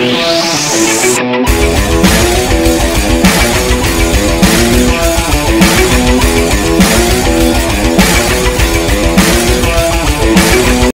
Yeah.